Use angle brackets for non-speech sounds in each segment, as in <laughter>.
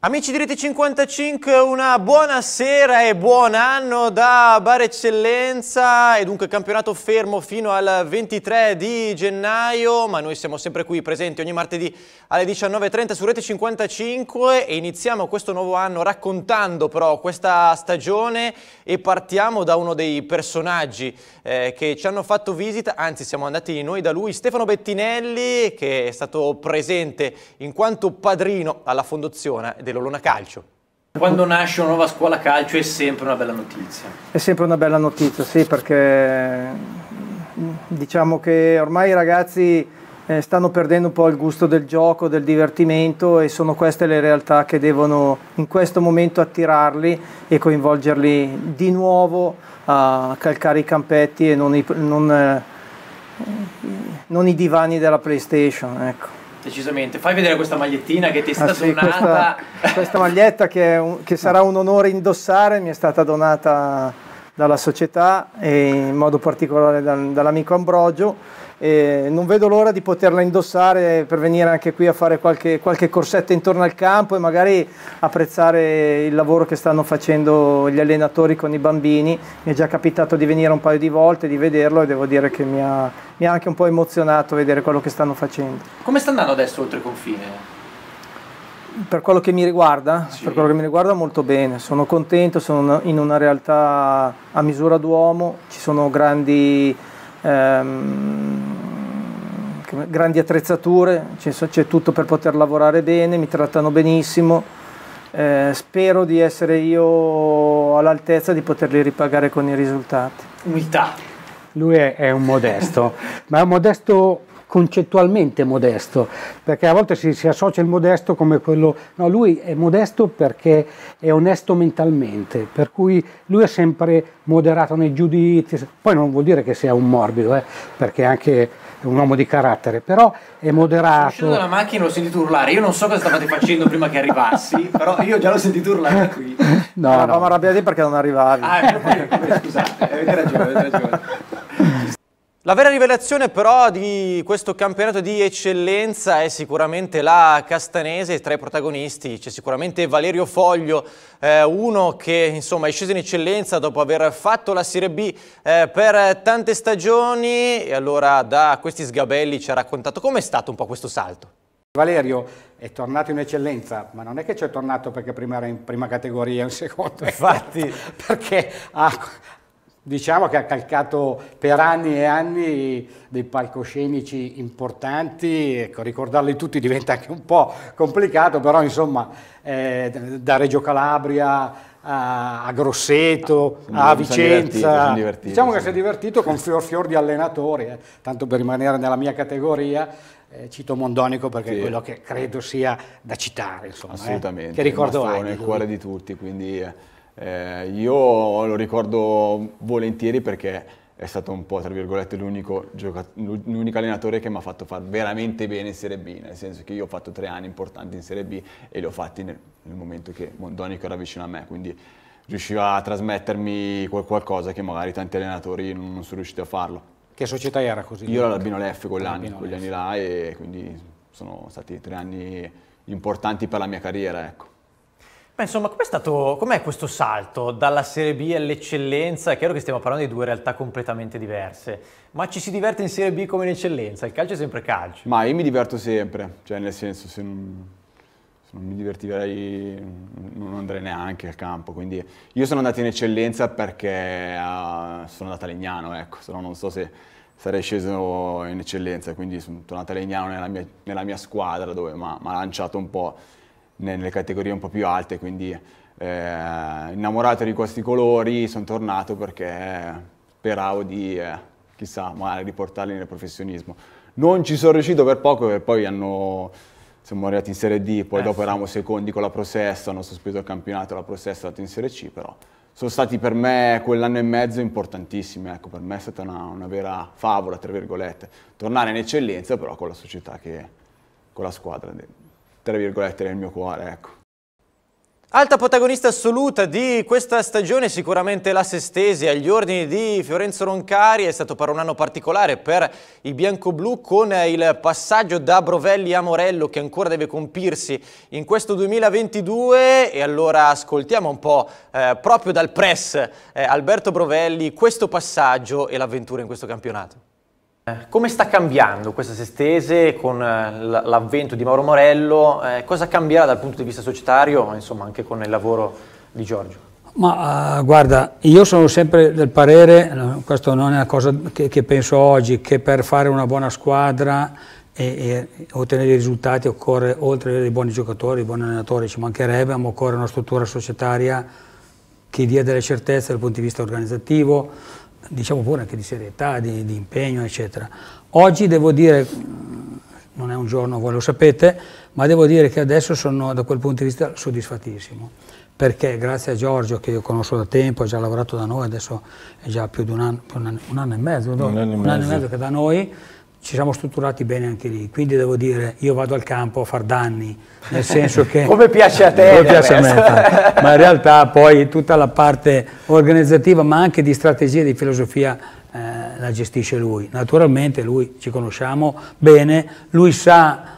Amici di Rete 55, una buona sera e buon anno da Bar Eccellenza. E dunque campionato fermo fino al 23 di gennaio, ma noi siamo sempre qui presenti ogni martedì alle 19.30 su Rete 55 e iniziamo questo nuovo anno raccontando però questa stagione e partiamo da uno dei personaggi eh, che ci hanno fatto visita, anzi siamo andati noi da lui, Stefano Bettinelli che è stato presente in quanto padrino alla fondazione dell'Olona Calcio. Quando nasce una nuova scuola calcio è sempre una bella notizia. È sempre una bella notizia, sì, perché diciamo che ormai i ragazzi eh, stanno perdendo un po' il gusto del gioco, del divertimento e sono queste le realtà che devono in questo momento attirarli e coinvolgerli di nuovo a calcare i campetti e non i, non, eh, non i divani della PlayStation. Ecco. Decisamente, fai vedere questa magliettina che ti è stata Ah, sì, donata. questa, questa maglietta che, un- che sarà un onore indossare mi è stata donata dalla società e in modo particolare dal- dall'amico Ambrogio non vedo l'ora di poterla indossare per venire anche qui a fare qualche, qualche corsetta intorno al campo e magari apprezzare il lavoro che stanno facendo gli allenatori con i bambini. Mi è già capitato di venire un paio di volte, di vederlo e devo dire che mi ha, mi ha anche un po' emozionato vedere quello che stanno facendo. Come sta andando adesso oltre confine? Per quello che mi riguarda, Sì. per quello che mi riguarda molto bene, sono contento, sono in una realtà a misura d'uomo, ci sono grandi, ehm, grandi attrezzature, c'è tutto per poter lavorare bene, mi trattano benissimo, eh, spero di essere io all'altezza di poterli ripagare con i risultati. Umiltà. Lui è, è un modesto, <laughs> ma è un modesto concettualmente modesto, perché a volte si, si associa il modesto come quello... No, lui è modesto perché è onesto mentalmente, per cui lui è sempre moderato nei giudizi, poi non vuol dire che sia un morbido, eh, perché è anche un uomo di carattere, però è Sono uscito dalla moderato. macchina e l'ho sentito urlare. Io non so cosa stavate facendo prima che arrivassi, <laughs> però io già l'ho sentito urlare qui. No, Eravamo no. arrabbiati perché non arrivavi. Ah, vero, scusate, avete ragione, avete ragione. La vera rivelazione però di questo campionato di eccellenza è sicuramente la Castanese, tra i protagonisti c'è sicuramente Valerio Foglio, eh, uno che insomma è sceso in eccellenza dopo aver fatto la Serie B eh, per tante stagioni e allora da questi sgabelli ci ha raccontato com'è stato un po' questo salto. Valerio è tornato in eccellenza, ma non è che c'è tornato perché prima era in prima categoria, in seconda. Infatti. <laughs> perché ha, diciamo che ha calcato per anni e anni dei palcoscenici importanti, ecco, ricordarli tutti diventa anche un po' complicato, però insomma eh, da Reggio Calabria a, a Grosseto, Sono- a Vicenza, divertito, diciamo che si è divertito con fior fior di allenatori, eh, tanto per rimanere nella mia categoria. eh, cito Mondonico perché Sì. è quello che credo sia da citare, insomma, eh, Assolutamente, che ricordo nel lui. cuore di tutti, quindi eh, io lo ricordo volentieri perché è stato un po', tra virgolette, l'unico, l'unico allenatore che mi ha fatto fare veramente bene in Serie B, nel senso che io ho fatto tre anni importanti in Serie B e li ho fatti nel, nel momento che Mondonico era vicino a me, quindi riusciva a trasmettermi qual- qualcosa che magari tanti allenatori non, non sono riusciti a farlo. Che società era così? Io ero all'Albino Leffe quell'anno, quegli anni là e quindi sono stati tre anni importanti per la mia carriera, ecco. Ma insomma, com'è stato, com'è questo salto dalla Serie B all'eccellenza? È chiaro che stiamo parlando di due realtà completamente diverse, ma ci si diverte in Serie B come in eccellenza, il calcio è sempre calcio. Ma io mi diverto sempre, cioè nel senso se non, se non mi divertirei non andrei neanche al campo, quindi io sono andato in eccellenza perché ah, sono andato a Legnano, ecco, se no non so se sarei sceso in eccellenza, quindi sono tornato a Legnano nella mia, nella mia squadra dove mi ha lanciato un po' nelle categorie un po' più alte, quindi eh, innamorato di questi colori sono tornato perché speravo di, eh, chissà, magari riportarli nel professionismo. Non ci sono riuscito per poco perché poi hanno, siamo arrivati in Serie D, poi Eh, dopo eravamo secondi con la Prosesso, hanno sospeso il campionato, la Prosesso è andata in Serie C, però sono stati per me quell'anno e mezzo importantissimi, ecco, per me è stata una, una vera favola, tra virgolette. Tornare in eccellenza però con la società che, con la squadra, tra virgolette, nel mio cuore, ecco. Alta protagonista assoluta di questa stagione sicuramente la Sestesi agli ordini di Fiorenzo Roncari, è stato per un anno particolare per i bianco-blu con il passaggio da Brovelli a Morello che ancora deve compirsi in questo 2022 e allora ascoltiamo un po' eh, proprio dal press eh, Alberto Brovelli questo passaggio e l'avventura in questo campionato. Come sta cambiando questa Sestese con eh, l'avvento di Mauro Morello? Eh, cosa cambierà dal punto di vista societario, ma insomma anche con il lavoro di Giorgio? Ma uh, guarda, io sono sempre del parere, questo non è una cosa che, che, penso oggi, che per fare una buona squadra e, e ottenere i risultati occorre, oltre a dei buoni giocatori, dei buoni allenatori, ci mancherebbe, ma occorre una struttura societaria che dia delle certezze dal punto di vista organizzativo, diciamo pure anche di serietà, di, di, impegno, eccetera. Oggi devo dire, non è un giorno, voi lo sapete, ma devo dire che adesso sono da quel punto di vista soddisfattissimo, perché grazie a Giorgio, che io conosco da tempo, ha già lavorato da noi, adesso è già più di un anno, un anno, un anno e mezzo, un anno, un anno e mezzo che da noi, ci siamo strutturati bene anche lì, quindi devo dire, io vado al campo a far danni, nel senso che... <laughs> come piace a te! Come piace a me, <laughs> ma in realtà poi tutta la parte organizzativa, ma anche di strategia e di filosofia eh, la gestisce lui. Naturalmente lui ci conosciamo bene, lui sa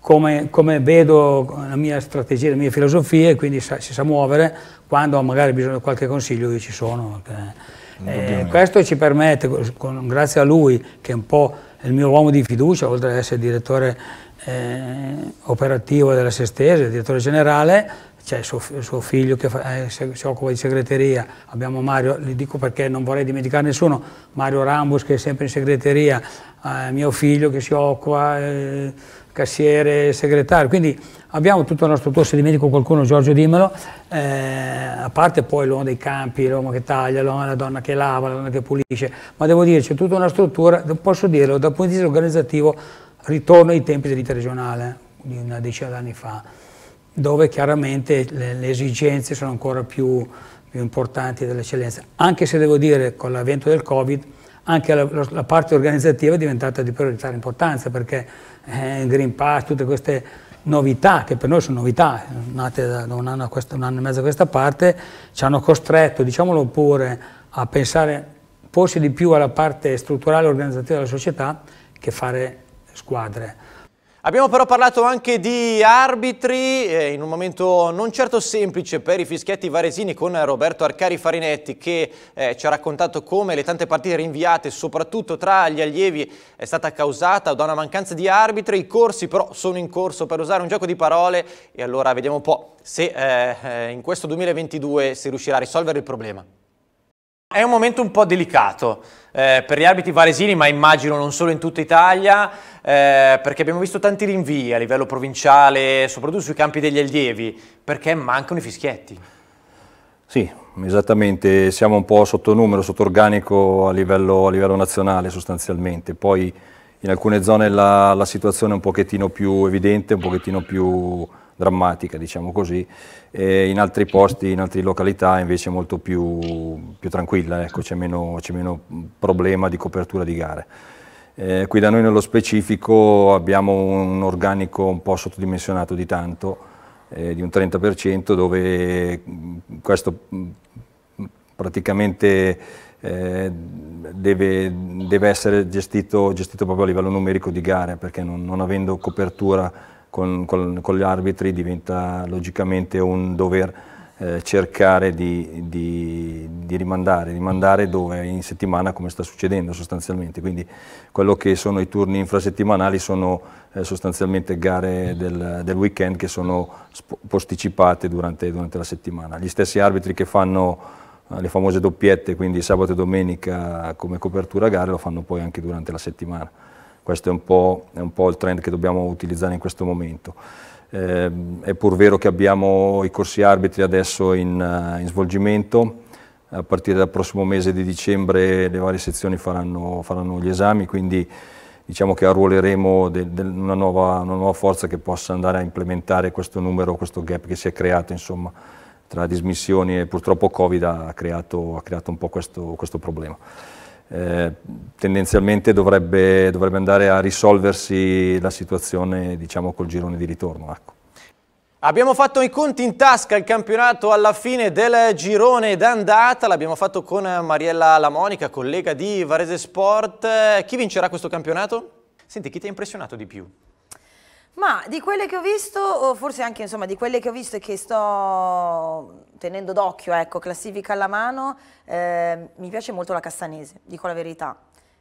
come, come vedo la mia strategia, le mie filosofie, quindi sa, si sa muovere, quando magari ha bisogno di qualche consiglio io ci sono. Perché, eh, questo ci permette, con, grazie a lui, che è un po' il mio uomo di fiducia, oltre ad essere direttore eh, operativo della Sestese, direttore generale, c'è suo, suo, figlio che fa, eh, si occupa di segreteria, abbiamo Mario, li dico perché non vorrei dimenticare nessuno, Mario Rambus che è sempre in segreteria, eh, mio figlio che si occupa, eh, cassiere, segretario, quindi abbiamo tutta una struttura, se dimentico qualcuno Giorgio dimmelo, eh, a parte poi l'uomo dei campi, l'uomo che taglia, la donna che lava, la donna che pulisce, ma devo dire c'è tutta una struttura, posso dirlo, dal punto di vista organizzativo ritorno ai tempi dell'Ita regionale di una decina d'anni fa, dove chiaramente le, le esigenze sono ancora più, più importanti dell'eccellenza, anche se devo dire con l'avvento del Covid anche la, la, parte organizzativa è diventata di prioritaria importanza perché eh, Green Pass, tutte queste novità, che per noi sono novità, nate da un anno, questo, un anno e mezzo a questa parte, ci hanno costretto, diciamolo pure, a pensare forse di più alla parte strutturale e organizzativa della società che fare squadre. Abbiamo però parlato anche di arbitri, eh, in un momento non certo semplice per i fischietti varesini con Roberto Arcari Farinetti che eh, ci ha raccontato come le tante partite rinviate, soprattutto tra gli allievi, è stata causata da una mancanza di arbitri. I corsi però sono in corso per usare un gioco di parole e allora vediamo un po' se eh, eh in questo 2022 si riuscirà a risolvere il problema. È un momento un po' delicato eh, per gli arbitri varesini, ma immagino non solo in tutta Italia, eh, perché abbiamo visto tanti rinvii a livello provinciale, soprattutto sui campi degli allievi, perché mancano i fischietti. Sì, esattamente, siamo un po' sotto numero, sotto organico a livello, a livello nazionale sostanzialmente, poi in alcune zone la, la situazione è un pochettino più evidente, un pochettino più drammatica, diciamo così, e in altri posti, in altre località invece è molto più, più tranquilla, ecco, c'è meno, meno, problema di copertura di gare. Eh, qui da noi nello specifico abbiamo un organico un po' sottodimensionato di tanto, eh, di un 30%, dove questo praticamente eh, deve, deve, essere gestito, gestito, proprio a livello numerico di gare, perché non, non avendo copertura con, con, con, gli arbitri diventa logicamente un dover eh, cercare di, di, di, rimandare, rimandare dove in settimana come sta succedendo sostanzialmente, quindi quello che sono i turni infrasettimanali sono eh, sostanzialmente gare del, del, weekend che sono posticipate durante, durante, la settimana. Gli stessi arbitri che fanno le famose doppiette, quindi sabato e domenica come copertura gare, lo fanno poi anche durante la settimana. Questo è un, è un po', il trend che dobbiamo utilizzare in questo momento. Eh, è pur vero che abbiamo i corsi arbitri adesso in, uh, in, svolgimento, a partire dal prossimo mese di dicembre le varie sezioni faranno, faranno gli esami, quindi diciamo che arruoleremo de, de una, nuova, una, nuova, forza che possa andare a implementare questo numero, questo gap che si è creato insomma, tra dismissioni e purtroppo Covid ha creato, ha creato un po' questo, questo problema eh, tendenzialmente dovrebbe, dovrebbe, andare a risolversi la situazione diciamo, col girone di ritorno. Ecco. Abbiamo fatto i conti in tasca il campionato alla fine del girone d'andata, l'abbiamo fatto con Mariella Lamonica, collega di Varese Sport. Chi vincerà questo campionato? Senti, chi ti ha impressionato di più? Ma di quelle che ho visto, o forse anche insomma di quelle che ho visto e che sto tenendo d'occhio, ecco, classifica alla mano, eh, mi piace molto la Castanese, dico la verità.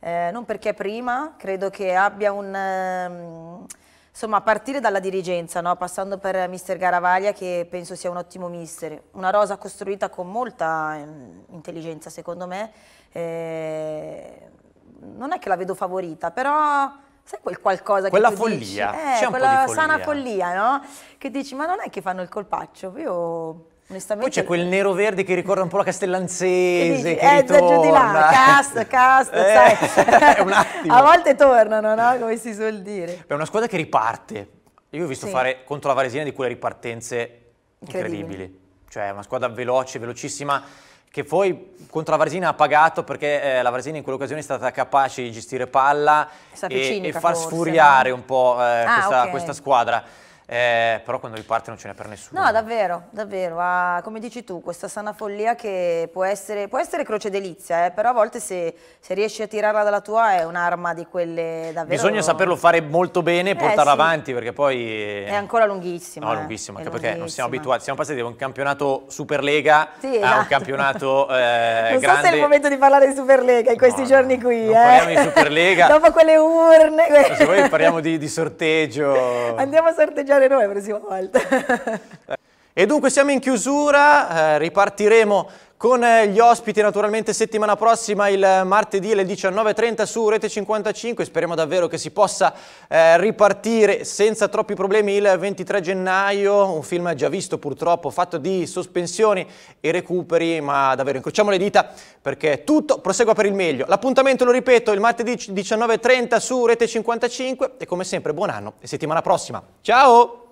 Eh, non perché prima, credo che abbia un... Um, insomma, a partire dalla dirigenza, no? passando per mister Garavaglia che penso sia un ottimo mister, una rosa costruita con molta eh, intelligenza secondo me, eh, non è che la vedo favorita, però sai quel qualcosa quella che follia, dici? Eh, quella sana follia, no? Che dici, ma non è che fanno il colpaccio, io onestamente... Poi c'è quel nero-verde che ricorda un po' la castellanzese, che, che eh, ritorna. giù di là, cast, cast, <laughs> eh, sai. <laughs> un attimo. A volte tornano, no? Come si suol dire. È una squadra che riparte. Io ho visto Sì. fare contro la Varesina di quelle ripartenze incredibili. Incredibili. Cioè, una squadra veloce, velocissima, che poi contro la Varesina ha pagato perché eh, la Varesina in quell'occasione è stata capace di gestire palla e, cinica e far forse, sfuriare no? un po' eh, Ah, questa, ok. questa squadra. Eh, però quando riparte non ce n'è per nessuno. No, davvero, davvero. Ha, come dici tu, questa sana follia che può essere, può essere croce delizia, eh, però a volte se, se riesci a tirarla dalla tua è un'arma di quelle davvero... Bisogna saperlo fare molto bene e portarla Eh, sì. avanti perché poi... È ancora lunghissima. No, eh, lunghissima, anche perché non siamo abituati, siamo passati da un campionato Superlega Sì, a un esatto. campionato <laughs> eh, non grande. so se è il momento di parlare di Superlega in questi No, giorni qui. non eh. parliamo di Superlega. <laughs> Dopo quelle urne. Se voi <laughs> parliamo di, di sorteggio. Andiamo a sorteggiare noi la prossima volta. <laughs> E dunque siamo in chiusura, eh, ripartiremo con eh, gli ospiti naturalmente settimana prossima il martedì alle 19.30 su Rete 55, speriamo davvero che si possa eh, ripartire senza troppi problemi il 23 gennaio, un film già visto purtroppo fatto di sospensioni e recuperi, ma davvero incrociamo le dita perché tutto prosegua per il meglio. L'appuntamento lo ripeto il martedì 19.30 su Rete 55 e come sempre buon anno e settimana prossima. Ciao!